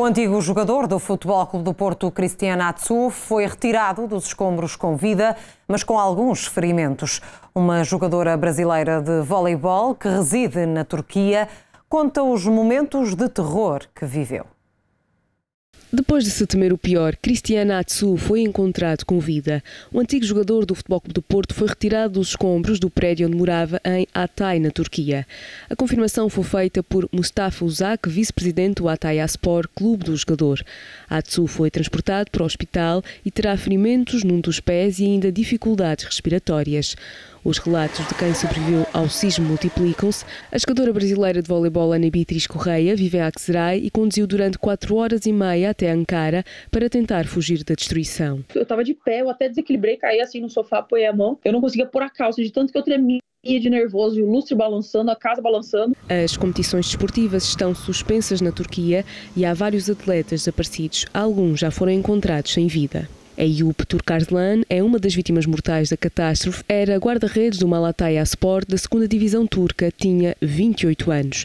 O antigo jogador do Futebol Clube do Porto, Cristiano Atsu, foi retirado dos escombros com vida, mas com alguns ferimentos. Uma jogadora brasileira de voleibol que reside na Turquia conta os momentos de terror que viveu. Depois de se temer o pior, Cristiano Atsu foi encontrado com vida. O antigo jogador do Futebol Clube do Porto foi retirado dos escombros do prédio onde morava em Hatay, na Turquia. A confirmação foi feita por Mustafa Uzak, vice-presidente do Hatay Aspor, clube do jogador. Atsu foi transportado para o hospital e terá ferimentos num dos pés e ainda dificuldades respiratórias. Os relatos de quem sobreviveu ao sismo multiplicam-se. A jogadora brasileira de voleibol Ana Beatriz Correia vive em Akseray e conduziu durante quatro horas e meia até Ankara para tentar fugir da destruição. Eu estava de pé, eu até desequilibrei, caí assim no sofá, apoiei a mão. Eu não conseguia pôr a calça, de tanto que eu tremia de nervoso e o lustre balançando, a casa balançando. As competições desportivas estão suspensas na Turquia e há vários atletas desaparecidos. Alguns já foram encontrados sem vida. Ayup Turkarslan é uma das vítimas mortais da catástrofe. Era guarda-redes do Malatya Sport da segunda divisão turca, tinha 28 anos.